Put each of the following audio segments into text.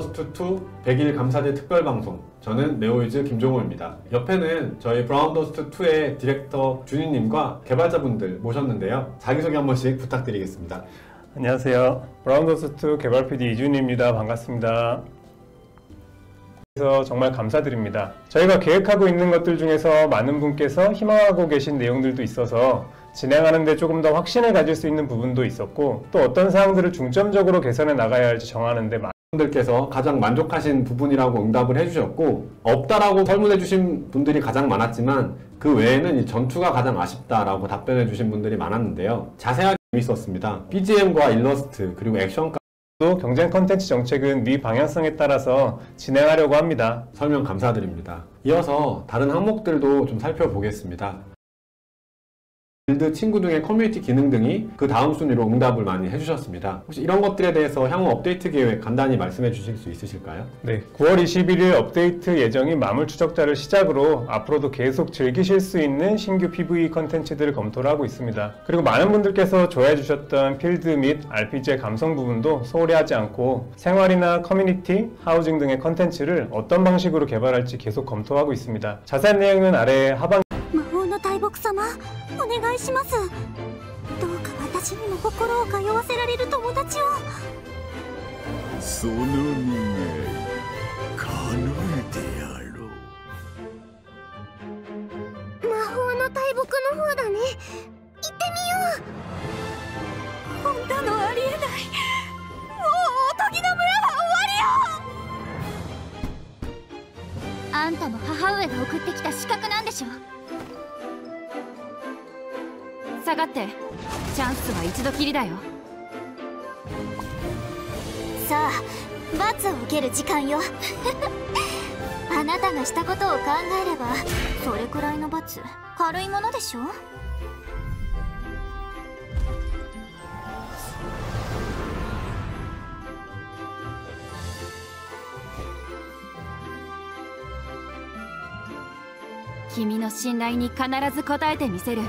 안녕하세요. 브라운더스트 2 100일 감사제 특별방송. 저는 네오위즈 김종호입니다. 옆에는 저희 브라운더스트 2의 디렉터 준희님과 개발자분들 모셨는데요. 자기소개 한 번씩 부탁드리겠습니다. 안녕하세요. 브라운더스트 개발 PD 이준입니다. 반갑습니다. 그래서 정말 감사드립니다. 저희가 계획하고 있는 것들 중에서 많은 분께서 희망하고 계신 내용들도 있어서 진행하는데 조금 더 확신을 가질 수 있는 부분도 있었고 또 어떤 사항들을 중점적으로 개선해 나가야 할지 정하는데 많은 분들께서 가장 만족하신 부분이라고 응답을 해주셨고 없다라고 설문해 주신 분들이 가장 많았지만 그 외에는 이 전투가 가장 아쉽다라고 답변해 주신 분들이 많았는데요. 자세하게 재밌었습니다. BGM과 일러스트 그리고 액션까지 또 경쟁 컨텐츠 정책은 네 방향성에 따라서 진행하려고 합니다. 설명 감사드립니다. 이어서 다른 항목들도 좀 살펴보겠습니다. 길드 친구 등의 커뮤니티 기능 등이 그 다음 순위로 응답을 많이 해주셨습니다. 혹시 이런 것들에 대해서 향후 업데이트 계획 간단히 말씀해 주실 수 있으실까요? 네, 9월 21일 업데이트 예정인 마물 추적자를 시작으로 앞으로도 계속 즐기실 수 있는 신규 PVE 컨텐츠들을 검토를 하고 있습니다. 그리고 많은 분들께서 좋아해 주셨던 필드 및 RPG의 감성 부분도 소홀히 하지 않고 생활이나 커뮤니티, 하우징 등의 컨텐츠를 어떤 방식으로 개발할지 계속 검토하고 있습니다. 자세한 내용은 아래 하방 様お願いします。どうか私にも心を通わせられる友達を。その願い叶えてやろう。魔法の大木の方だね。行ってみよう。こんなのありえない。もうおとぎの村は終わりよ。あんたも母上が送ってきた資格なんでしょ下がって。チャンスは一度きりだよ。さあ罰を受ける時間よ。あなたがしたことを考えればそれくらいの罰軽いものでしょ？君の信頼に必ず応えてみせる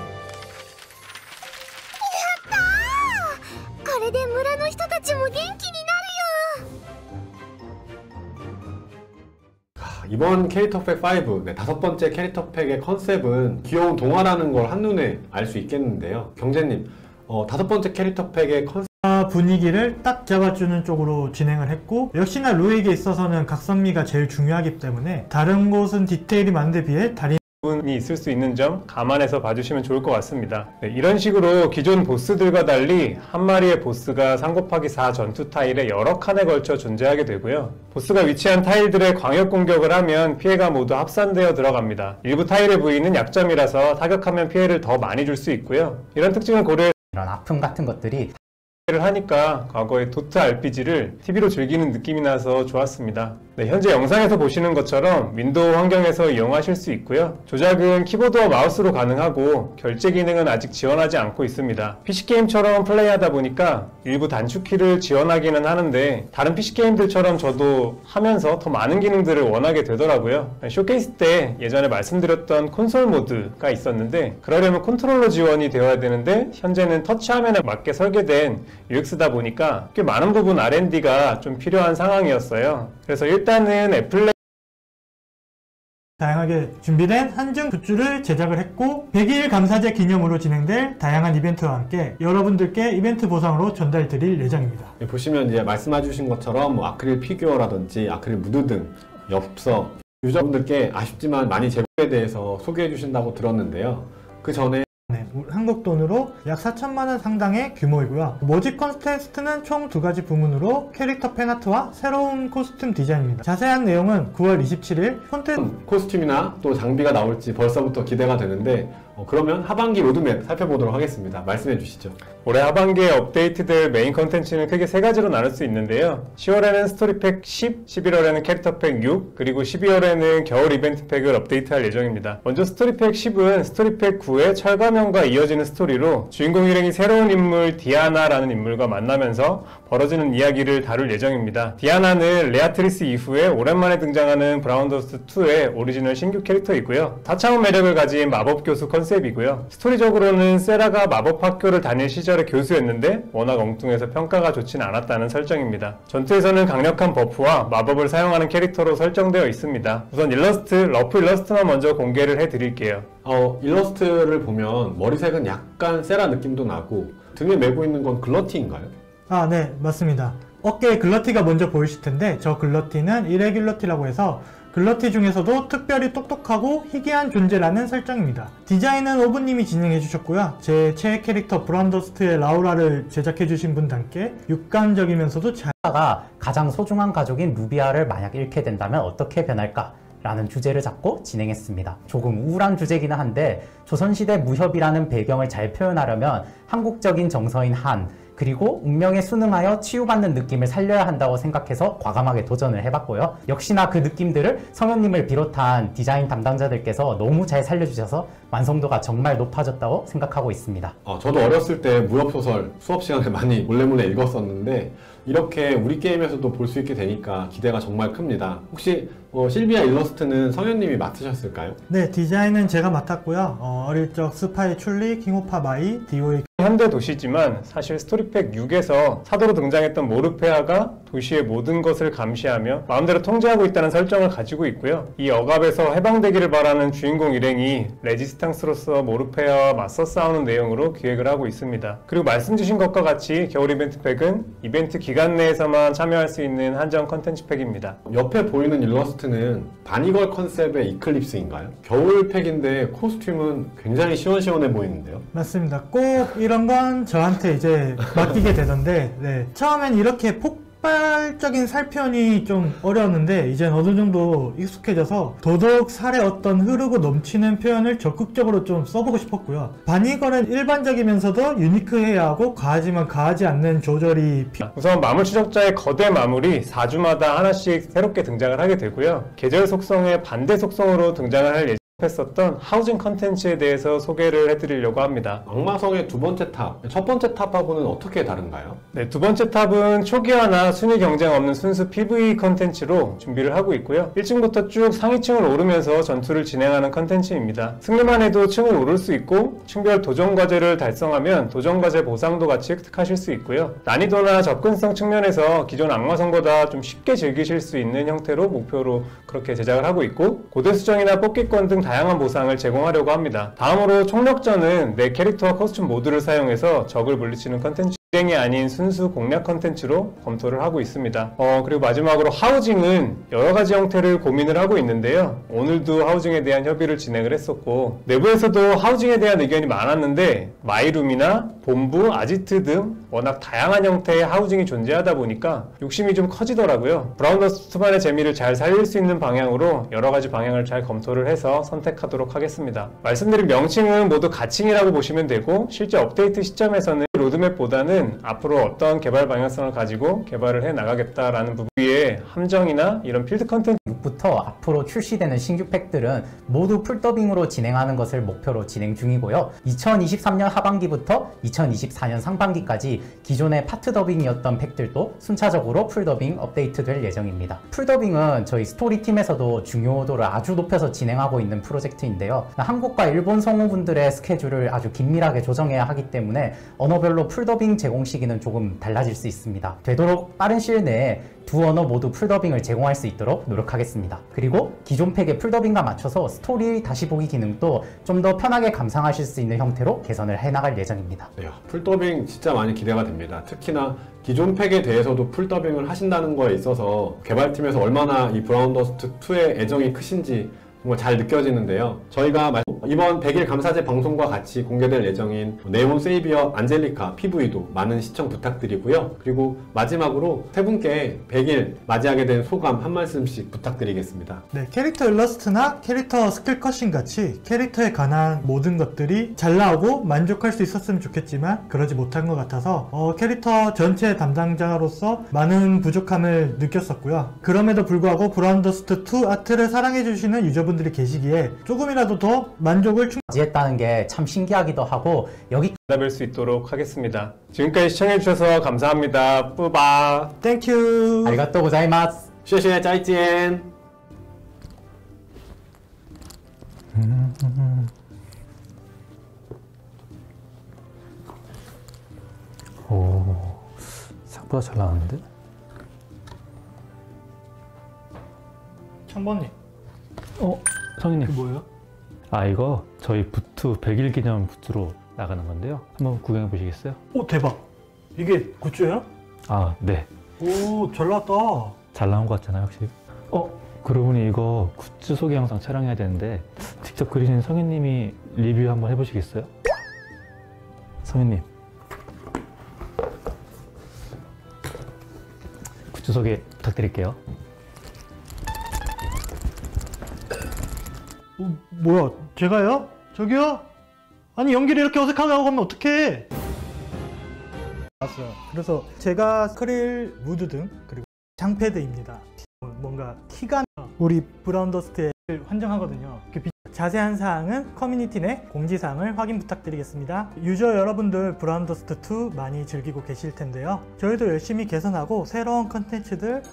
이번 캐릭터 팩 5, 네, 다섯 번째 캐릭터 팩의 컨셉은 귀여운 동화라는 걸 한눈에 알 수 있겠는데요. 경재님, 어, 다섯 번째 캐릭터 팩의 컨셉 분위기를 딱 잡아주는 쪽으로 진행을 했고 역시나 로에게 있어서는 각선미가 제일 중요하기 때문에 다른 곳은 디테일이 많은데 비해 다리 부분이 있을 수 있는 점 감안해서 봐주시면 좋을 것 같습니다. 네, 이런 식으로 기존 보스들과 달리 한 마리의 보스가 3 곱하기 4 전투 타일에 여러 칸에 걸쳐 존재하게 되고요. 보스가 위치한 타일들의 광역 공격을 하면 피해가 모두 합산되어 들어갑니다. 일부 타일의 부위는 약점이라서 타격하면 피해를 더 많이 줄 수 있고요. 이런 특징을 고려해 이런 아픔 같은 것들이 를 하니까 과거의 도트 RPG를 TV로 즐기는 느낌이 나서 좋았습니다. 네, 현재 영상에서 보시는 것처럼 윈도우 환경에서 이용하실 수 있고요. 조작은 키보드와 마우스로 가능하고 결제 기능은 아직 지원하지 않고 있습니다. PC게임처럼 플레이하다 보니까 일부 단축키를 지원하기는 하는데 다른 PC게임들처럼 저도 하면서 더 많은 기능들을 원하게 되더라고요. 쇼케이스 때 예전에 말씀드렸던 콘솔 모드가 있었는데 그러려면 컨트롤러 지원이 되어야 되는데 현재는 터치 화면에 맞게 설계된 UX다 보니까 꽤 많은 부분 R&D가 좀 필요한 상황이었어요. 그래서 일단은 앱플레 다양하게 준비된 한정 굿즈를 제작을 했고 100일 감사제 기념으로 진행될 다양한 이벤트와 함께 여러분들께 이벤트 보상으로 전달 드릴 예정입니다. 네, 보시면 이제 말씀해 주신 것처럼 뭐 아크릴 피규어라든지 아크릴 무드 등 엽서 유저분들께 아쉽지만 많이 제공에 대해서 소개해 주신다고 들었는데요. 그 전에 네, 한국 돈으로 약 4천만 원 상당의 규모이고요. 모집 컨테스트는 총 두 가지 부문으로 캐릭터 팬아트와 새로운 코스튬 디자인입니다. 자세한 내용은 9월 27일 콘텐츠 코스튬이나 또 장비가 나올지 벌써부터 기대가 되는데 어, 그러면 하반기 로드맵 살펴보도록 하겠습니다. 말씀해 주시죠. 올해 하반기에 업데이트될 메인 컨텐츠는 크게 세 가지로 나눌 수 있는데요. 10월에는 스토리팩 10, 11월에는 캐릭터팩 6, 그리고 12월에는 겨울 이벤트 팩을 업데이트할 예정입니다. 먼저 스토리팩 10은 스토리팩 9의 철가면과 이어지는 스토리로 주인공 일행이 새로운 인물 디아나라는 인물과 만나면서 벌어지는 이야기를 다룰 예정입니다. 디아나는 레아트리스 이후에 오랜만에 등장하는 브라운더스트 2의 오리지널 신규 캐릭터이고요. 사차원 매력을 가진 마법 교수 컨셉이고요. 스토리적으로는 세라가 마법 학교를 다닐 시절 시절에 교수였는데 워낙 엉뚱해서 평가가 좋진 않았다는 설정입니다. 전투에서는 강력한 버프와 마법을 사용하는 캐릭터로 설정되어 있습니다. 우선 일러스트, 러프 일러스트만 먼저 공개를 해드릴게요. 어, 일러스트를 보면 머리색은 약간 세라 느낌도 나고 등에 메고 있는 건 글러티인가요? 아, 네, 맞습니다. 어깨에 글러티가 먼저 보이실 텐데 저 글러티는 이레귤러티라고 해서 글러티 중에서도 특별히 똑똑하고 희귀한 존재라는 설정입니다. 디자인은 오브님이 진행해 주셨고요. 제 최애 캐릭터 브라운더스트의 라우라를 제작해 주신 분과 함께 육감적이면서도 잘 가 가장 소중한 가족인 루비아를 만약 잃게 된다면 어떻게 변할까? 라는 주제를 잡고 진행했습니다. 조금 우울한 주제기는 한데 조선시대 무협이라는 배경을 잘 표현하려면 한국적인 정서인 한 그리고 운명에 순응하여 치유받는 느낌을 살려야 한다고 생각해서 과감하게 도전을 해봤고요. 역시나 그 느낌들을 성현님을 비롯한 디자인 담당자들께서 너무 잘 살려주셔서 완성도가 정말 높아졌다고 생각하고 있습니다. 어, 저도 어렸을 때 무협소설 수업 시간에 많이 몰래몰래 읽었었는데 이렇게 우리 게임에서도 볼 수 있게 되니까 기대가 정말 큽니다. 혹시 어, 실비아 일러스트는 성현님이 맡으셨을까요? 네, 디자인은 제가 맡았고요. 어, 어릴 적 스파 춘리, 킹오파 마이, 디오의 현대 도시지만 사실 스토리팩 6에서 사도로 등장했던 모르페아가 도시의 모든 것을 감시하며 마음대로 통제하고 있다는 설정을 가지고 있고요. 이 억압에서 해방되기를 바라는 주인공 일행이 레지스탕스로서 모르페아와 맞서 싸우는 내용으로 기획을 하고 있습니다. 그리고 말씀 주신 것과 같이 겨울 이벤트 팩은 이벤트 기간 내에서만 참여할 수 있는 한정 컨텐츠 팩입니다. 옆에 보이는 일러스트는 바니걸 컨셉의 이클립스인가요? 겨울 팩인데 코스튬은 굉장히 시원시원해 보이는데요. 맞습니다. 꼭 이런 건 저한테 이제 맡기게 되던데, 네. 처음엔 이렇게 폭발적인 살 표현이 좀 어려웠는데, 이젠 어느 정도 익숙해져서 더더욱 살에 어떤 흐르고 넘치는 표현을 적극적으로 좀 써보고 싶었고요. 바니걸은 일반적이면서도 유니크해야 하고, 과하지만 과하지 않는 조절이 피... 우선 마물 추적자의 거대 마물이 4주마다 하나씩 새롭게 등장을 하게 되고요. 계절 속성의 반대 속성으로 등장을 할 예정 했었던 하우징 컨텐츠에 대해서 소개를 해드리려고 합니다. 악마성의 두 번째 탑, 첫 번째 탑하고는 어떻게 다른가요? 네, 두 번째 탑은 초기화나 순위 경쟁 없는 순수 PVE 컨텐츠로 준비를 하고 있고요. 1층부터 쭉 상위층을 오르면서 전투를 진행하는 컨텐츠입니다. 승리만 해도 층을 오를 수 있고 층별 도전 과제를 달성하면 도전 과제 보상도 같이 획득하실 수 있고요. 난이도나 접근성 측면에서 기존 악마성보다 좀 쉽게 즐기실 수 있는 형태로 목표로 그렇게 제작을 하고 있고 고대 수정이나 뽑기권 등 다양한 보상을 제공하려고 합니다. 다음으로 총력전은 내 캐릭터와 코스튬 모두를 사용해서 적을 물리치는 컨텐츠 진행이 아닌 순수 공략 컨텐츠로 검토를 하고 있습니다. 어, 그리고 마지막으로 하우징은 여러 가지 형태를 고민을 하고 있는데요. 오늘도 하우징에 대한 협의를 진행을 했었고, 내부에서도 하우징에 대한 의견이 많았는데, 마이룸이나 본부, 아지트 등 워낙 다양한 형태의 하우징이 존재하다 보니까 욕심이 좀 커지더라고요. 브라운더스트만의 재미를 잘 살릴 수 있는 방향으로 여러 가지 방향을 잘 검토를 해서 선택하도록 하겠습니다. 말씀드린 명칭은 모두 가칭이라고 보시면 되고, 실제 업데이트 시점에서는 로드맵보다는 앞으로 어떤 개발 방향성을 가지고 개발을 해 나가겠다라는 부분에 함정이나 이런 필드 컨텐츠 6부터 앞으로 출시되는 신규 팩들은 모두 풀더빙으로 진행하는 것을 목표로 진행 중이고요. 2023년 하반기부터 2024년 상반기까지 기존의 파트 더빙이었던 팩들도 순차적으로 풀더빙 업데이트될 예정입니다. 풀더빙은 저희 스토리팀에서도 중요도를 아주 높여서 진행하고 있는 프로젝트인데요. 한국과 일본 성우분들의 스케줄을 아주 긴밀하게 조정해야 하기 때문에 언어별 로 풀더빙 제공 시기는 조금 달라질 수 있습니다. 되도록 빠른 시일 내에 두 언어 모두 풀더빙을 제공할 수 있도록 노력하겠습니다. 그리고 기존 팩의 풀더빙과 맞춰서 스토리 다시 보기 기능도 좀 더 편하게 감상하실 수 있는 형태로 개선을 해나갈 예정입니다. 네, 풀더빙 진짜 많이 기대가 됩니다. 특히나 기존 팩에 대해서도 풀더빙을 하신다는 거에 있어서 개발팀에서 얼마나 이 브라운더스트 2에 애정이 크신지 정말 잘 느껴지는데요. 저희가 이번 100일 감사제 방송과 같이 공개될 예정인 네온 세이비어 안젤리카 PV도 많은 시청 부탁드리고요. 그리고 마지막으로 세 분께 100일 맞이하게 된 소감 한 말씀씩 부탁드리겠습니다. 네, 캐릭터 일러스트나 캐릭터 스킬 컷신 같이 캐릭터에 관한 모든 것들이 잘 나오고 만족할 수 있었으면 좋겠지만 그러지 못한 것 같아서 어, 캐릭터 전체 담당자로서 많은 부족함을 느꼈었고요. 그럼에도 불구하고 브라운더스트 2 아트를 사랑해주시는 유저분 분들이 계시기에 조금이라도 더 만족을 충지했다는 게 참 신기하기도 하고 여기 만나뵐 수 있도록 하겠습니다. 지금까지 시청해주셔서 감사합니다. 뿌바 땡큐 아리가또 고자이마스 쉐쉐 짜이찐 오 생각보다 잘 나왔는데? 천번님 어? 성희님 그 뭐예요? 아 이거 저희 부투 100일 기념 부투로 나가는 건데요 한번 구경해 보시겠어요? 오 대박 이게 굿즈예요? 아 네. 오 잘 나왔다 잘 나온 것 같잖아요 확실히 어? 그러고 보니 이거 굿즈 소개 영상 촬영해야 되는데 직접 그리신 성희님이 리뷰 한번 해보시겠어요? 성희님 굿즈 소개 부탁드릴게요 어, 뭐야? 제가요? 저기요? 아니 연기를 이렇게 어색하게 하고 가면 어떡해? 왔어요. 그래서 제가 크릴 무드 등 그리고 장패드입니다. 뭔가 나 우리 브라운더스트에 환정하거든요. 자세한 사항은 커뮤니티 내 공지사항을 확인 부탁드리겠습니다. 유저 여러분들 브라운더스트2 많이 즐기고 계실 텐데요. 저희도 열심히 개선하고 새로운 컨텐츠들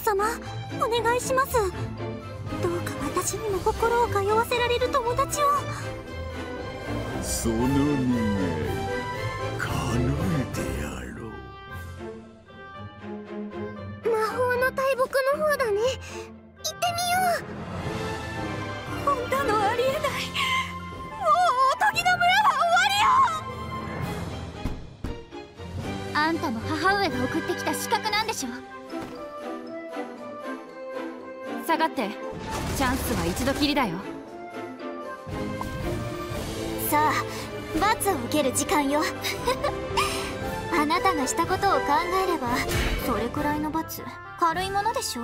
様お願いします。どうか私にも心を通わせられる友達を。その願い叶えてやろう。魔法の大木の方だね。行ってみよう。こんなのありえない。もうおとぎの村は終わりよ。あんたも母上が送ってきた資格なんでしょ下がって。チャンスは一度きりだよ。さあ罰を受ける時間よ。あなたがしたことを考えればそれくらいの罰軽いものでしょ？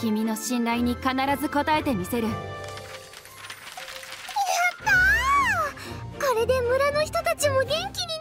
君の信頼に必ず応えてみせるれで村の人たちも元気に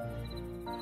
Música